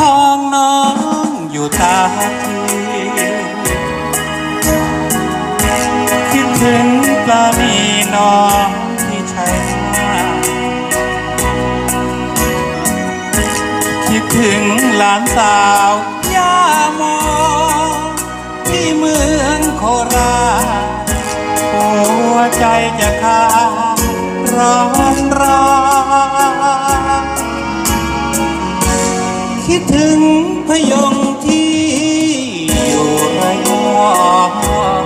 ของน้องอยู่ตาทีคิดถึงปลามีน้องที่ชายร้าคิดถึงหลานสาว ย่าโมที่เมืองโคราชหัวใจจะขาดร้อนร้อน คิดถึงพยงที่อยู่ระยอง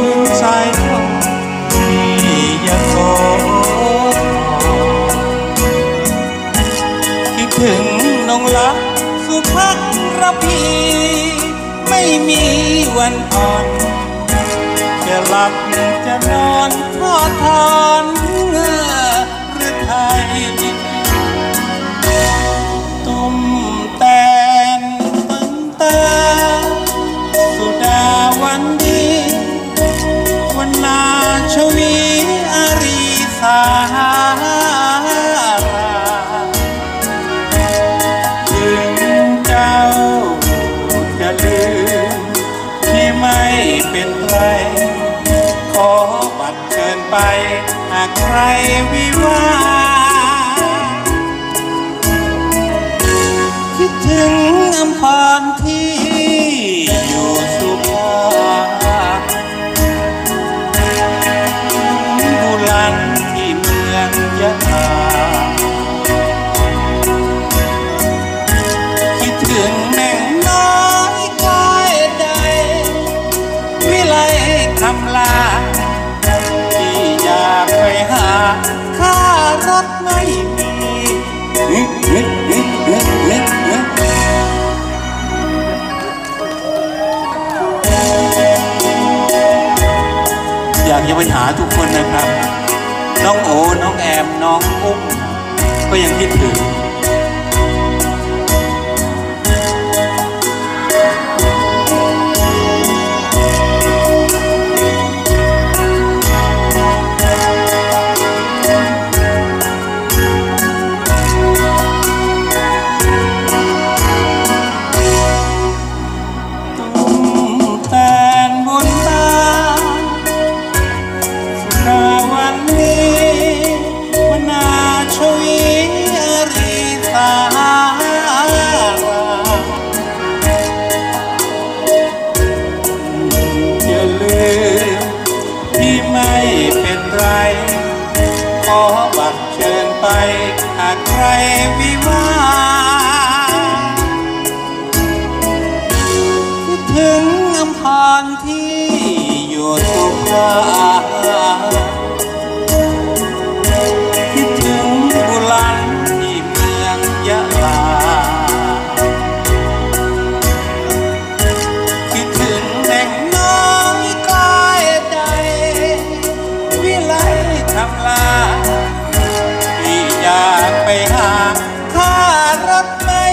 ถึงสายทองที่ยโสคิดถึงน้องลักสุภักระพี ไม่มีวันอ่อน จะหลับจะนอนทอดทอ ไปหากใครวิวาคิดถึงอำพรที่อยู่สุภาบุลันที่เมืองยะ ไม่มีอยากจะไปหาทุกคนนะครับ น้องโอ น้องแอม น้อง ขอบัตรเชิญไป หากใครวิวา up man.